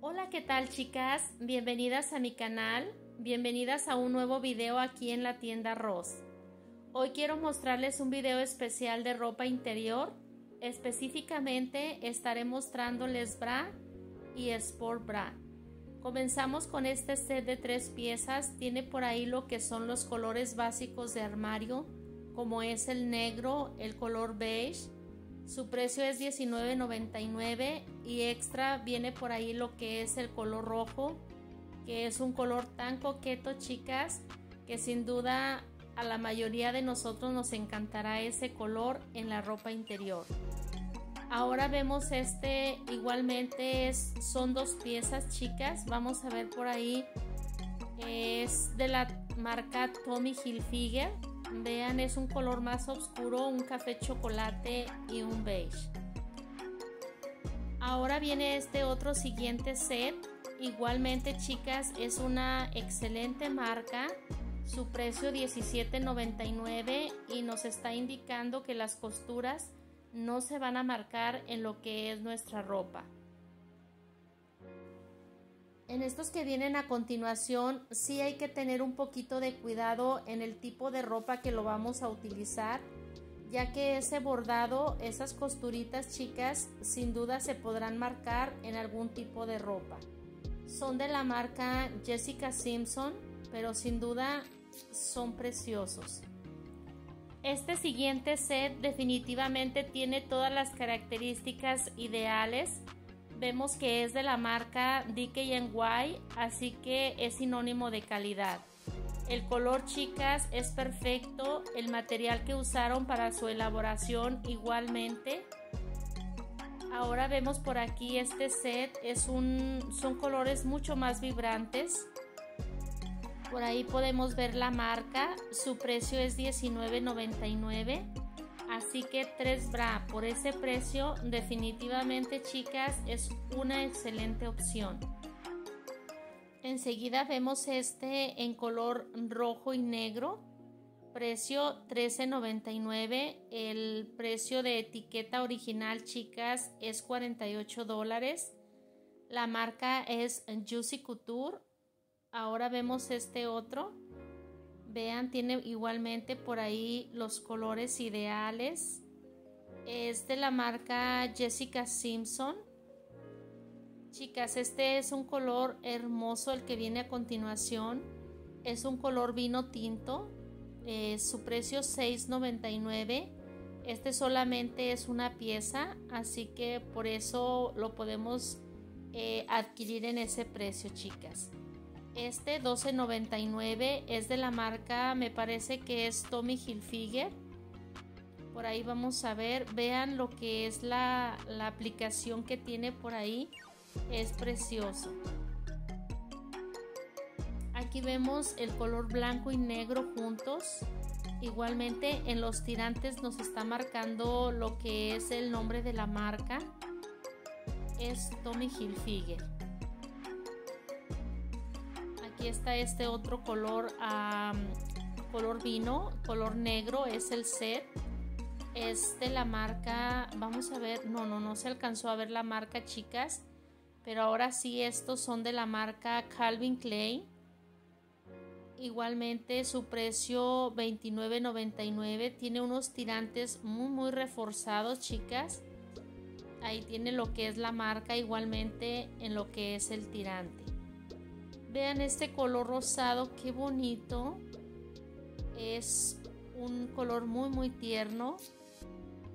Hola, ¿qué tal chicas? Bienvenidas a mi canal, bienvenidas a un nuevo video aquí en la tienda Ross. Hoy quiero mostrarles un video especial de ropa interior, específicamente estaré mostrándoles bra y sport bra. Comenzamos con este set de tres piezas, tiene por ahí lo que son los colores básicos de armario, como es el negro, el color beige, su precio es $19.99 y extra viene por ahí lo que es el color rojo, que es un color tan coqueto, chicas, que sin duda a la mayoría de nosotros nos encantará ese color en la ropa interior. Ahora vemos este, igualmente es, son dos piezas chicas, vamos a ver por ahí, es de la marca Tommy Hilfiger Vean, es un color más oscuro, un café chocolate y un beige. Ahora viene este otro siguiente set. Igualmente, chicas, es una excelente marca. Su precio $17.99 y nos está indicando que las costuras no se van a marcar en lo que es nuestra ropa. En estos que vienen a continuación, sí hay que tener un poquito de cuidado en el tipo de ropa que lo vamos a utilizar, ya que ese bordado, esas costuritas chicas, sin duda se podrán marcar en algún tipo de ropa. Son de la marca Jessica Simpson, pero sin duda son preciosos. Este siguiente set definitivamente tiene todas las características ideales vemos que es de la marca DKNY, así que es sinónimo de calidad. El color, chicas, es perfecto. El material que usaron para su elaboración igualmente. Ahora vemos por aquí este set. Es un, son colores mucho más vibrantes. Por ahí podemos ver la marca. Su precio es $19.99. Así que 3 bra por ese precio definitivamente chicas es una excelente opción. Enseguida vemos este en color rojo y negro. Precio 13.99. El precio de etiqueta original chicas es 48 dólares. La marca es Juicy Couture. Ahora vemos este otro Vean, tiene igualmente por ahí los colores ideales. Es de la marca Jessica Simpson. Chicas, este es un color hermoso el que viene a continuación. Es un color vino tinto. Eh, su precio 6.99. Este solamente es una pieza, así que por eso lo podemos eh, adquirir en ese precio, chicas. Este 12.99 es de la marca, me parece que es Tommy Hilfiger. Por ahí vamos a ver, vean lo que es la, la aplicación que tiene por ahí. Es precioso. Aquí vemos el color blanco y negro juntos. Igualmente en los tirantes nos está marcando lo que es el nombre de la marca. Es Tommy Hilfiger aquí está este otro color, color vino, color negro, es el set. Es de la marca, vamos a ver, no, no, no se alcanzó a ver la marca, chicas. Pero ahora sí, estos son de la marca Calvin Klein. Igualmente su precio $29.99. Tiene unos tirantes muy muy reforzados, chicas. Ahí tiene lo que es la marca igualmente en lo que es el tirante. Vean este color rosado, qué bonito. Es un color muy muy tierno,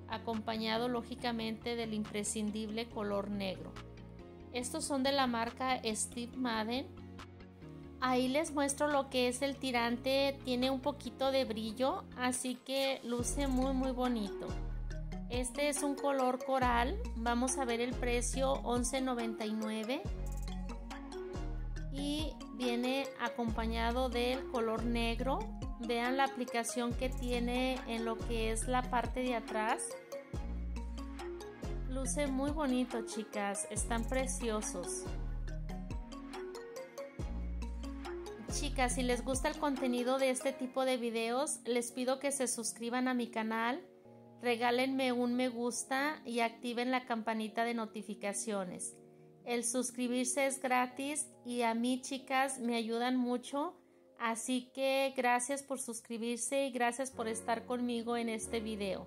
acompañado lógicamente del imprescindible color negro. Estos son de la marca Steve Madden. Ahí les muestro lo que es el tirante, tiene un poquito de brillo, así que luce muy muy bonito. Este es un color coral, vamos a ver el precio 11.99 y viene acompañado del color negro. Vean la aplicación que tiene en lo que es la parte de atrás. Luce muy bonito, chicas. Están preciosos. Chicas, si les gusta el contenido de este tipo de videos, les pido que se suscriban a mi canal, regálenme un me gusta y activen la campanita de notificaciones. El suscribirse es gratis y a mí chicas me ayudan mucho. Así que gracias por suscribirse y gracias por estar conmigo en este video.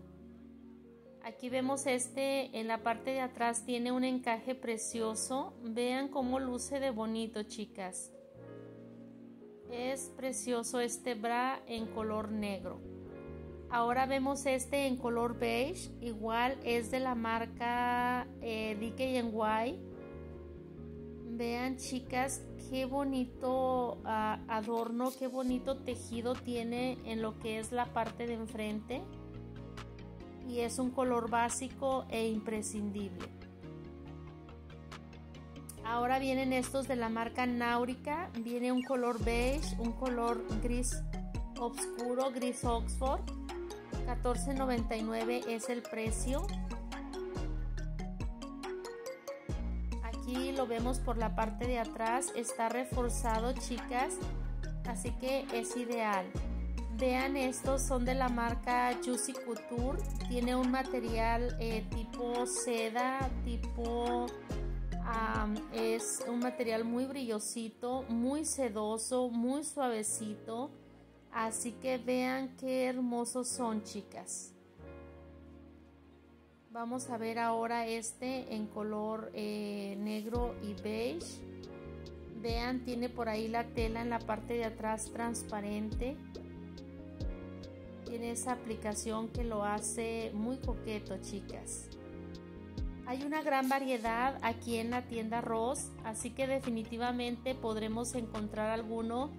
Aquí vemos este en la parte de atrás tiene un encaje precioso. Vean cómo luce de bonito chicas. Es precioso este bra en color negro. Ahora vemos este en color beige. Igual es de la marca eh, DKNY. Vean chicas qué bonito ah, adorno, qué bonito tejido tiene en lo que es la parte de enfrente. Y es un color básico e imprescindible. Ahora vienen estos de la marca Náurica. Viene un color beige, un color gris oscuro, gris Oxford. 14.99 es el precio. Aquí lo vemos por la parte de atrás. Está reforzado, chicas. Así que es ideal. Vean, estos son de la marca Juicy Couture. Tiene un material eh, tipo seda, tipo es un material muy brillosito, muy sedoso, muy suavecito. Así que vean qué hermosos son, chicas. Vamos a ver ahora este en color eh, negro y beige. Vean, tiene por ahí la tela en la parte de atrás transparente. Tiene esa aplicación que lo hace muy coqueto, chicas. Hay una gran variedad aquí en la tienda Ross, así que definitivamente podremos encontrar alguno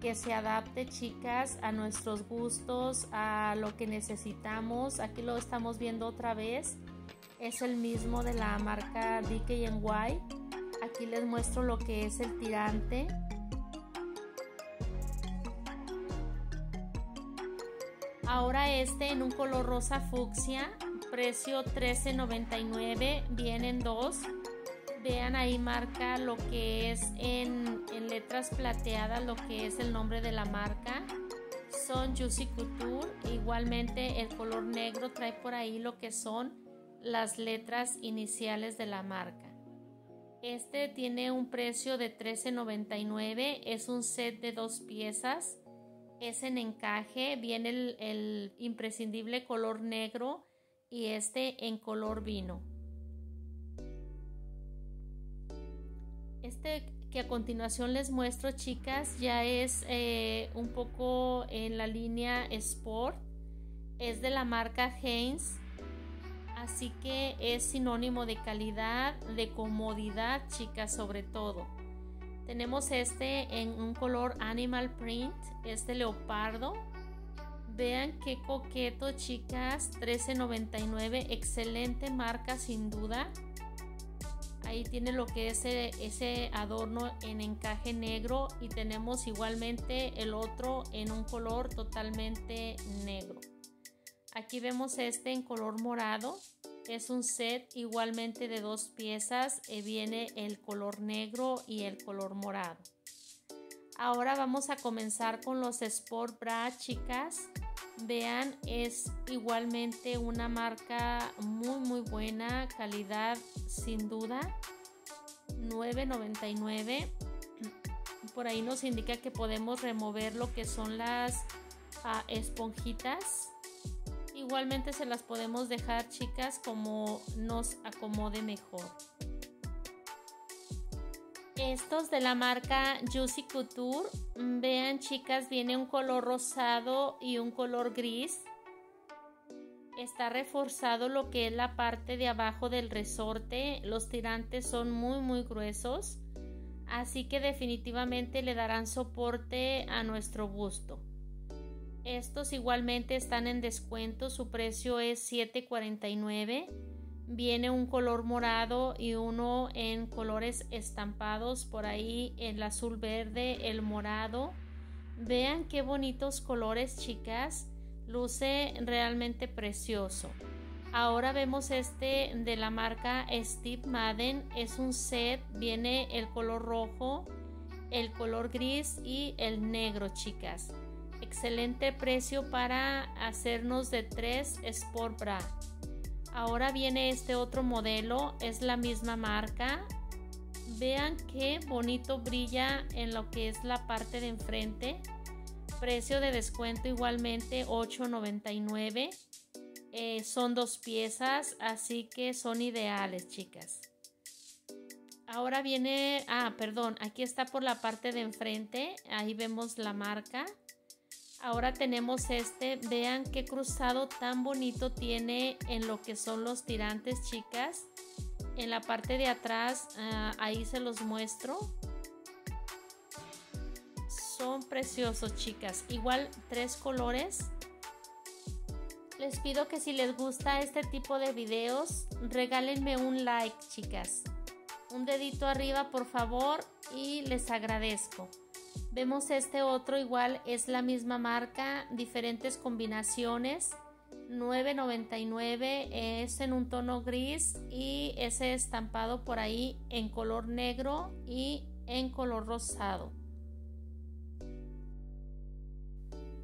que se adapte, chicas, a nuestros gustos, a lo que necesitamos. Aquí lo estamos viendo otra vez. Es el mismo de la marca DKNY. Aquí les muestro lo que es el tirante. Ahora este en un color rosa fucsia precio 13.99 vienen dos vean ahí marca lo que es en, en, letras plateadas lo que es el nombre de la marca son Juicy Couture igualmente el color negro trae por ahí lo que son las letras iniciales de la marca este tiene un precio de 13.99 es un set de dos piezas es en encaje viene el, imprescindible color negro y este en color vino. Este que a continuación les muestro chicas ya es eh, un poco en la línea Sport. Es de la marca Heinz. Así que es sinónimo de calidad, de comodidad chicas sobre todo. Tenemos este en un color animal print, este leopardo Vean qué coqueto, chicas. 13.99. Excelente marca, sin duda. Ahí tiene lo que es ese, adorno en encaje negro. Y tenemos igualmente el otro en un color totalmente negro. Aquí vemos este en color morado. Es un set igualmente de dos piezas. eh, viene el color negro y el color morado. Ahora vamos a comenzar con los Sport Bra, chicas. Vean, es igualmente una marca muy muy buena, calidad sin duda. 9.99. Por ahí nos indica que podemos remover lo que son las ah, esponjitas. Igualmente se las podemos dejar chicas como nos acomode mejor. Estos de la marca Juicy Couture. Mm, vean chicas, viene un color rosado y un color gris. Está reforzado lo que es la parte de abajo del resorte. Los tirantes son muy muy gruesos. Así que definitivamente le darán soporte a nuestro busto. Estos igualmente están en descuento. Su precio es $7.49 viene un color morado y uno en colores estampados por ahí el azul verde el morado. Vean qué bonitos colores chicas. Luce realmente precioso. Ahora vemos este de la marca Steve Madden. Es un set viene el color rojo el color gris y el negro chicas excelente precio para hacernos de tres sport bra Ahora viene este otro modelo, es la misma marca, Vean qué bonito brilla en lo que es la parte de enfrente. Precio de descuento igualmente 8.99. Eh, son dos piezas, así que son ideales, chicas. Ahora viene, ah, perdón, aquí está por la parte de enfrente, ahí vemos la marca. Ahora tenemos este, vean qué cruzado tan bonito tiene en lo que son los tirantes, chicas. En la parte de atrás, ah, ahí se los muestro. Son preciosos, chicas. Igual tres colores. Les pido que si les gusta este tipo de videos, regálenme un like, chicas. Un dedito arriba, por favor, y les agradezco. Vemos este otro igual, es la misma marca, diferentes combinaciones. 9.99 es en un tono gris y ese estampado por ahí en color negro y en color rosado.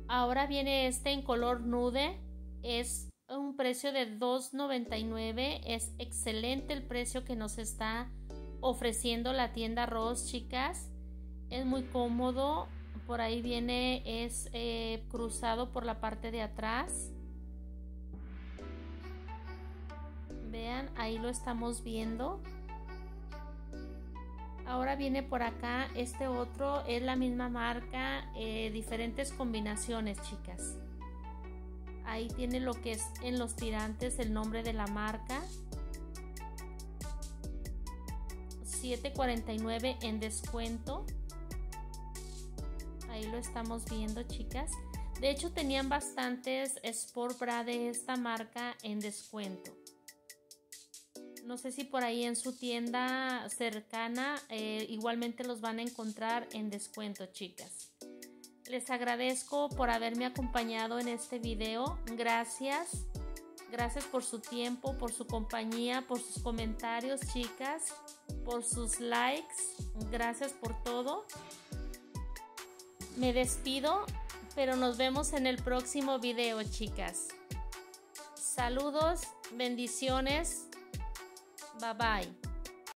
Ahora viene este en color nude, es un precio de 2.99, es excelente el precio que nos está ofreciendo la tienda Ross, chicas. Es muy cómodo, por ahí viene, es eh, cruzado por la parte de atrás. Vean, ahí lo estamos viendo. Ahora viene por acá este otro, es la misma marca, eh, diferentes combinaciones, chicas. Ahí tiene lo que es en los tirantes el nombre de la marca. 7.49 en descuento. Ahí lo estamos viendo, chicas. De hecho, tenían bastantes Sport Bra de esta marca en descuento. No sé si por ahí en su tienda cercana eh, igualmente los van a encontrar en descuento, chicas. Les agradezco por haberme acompañado en este video. Gracias. Gracias por su tiempo, por su compañía, por sus comentarios, chicas, por sus likes. Gracias por todo. Me despido, pero nos vemos en el próximo video, chicas. Saludos, bendiciones. Bye bye.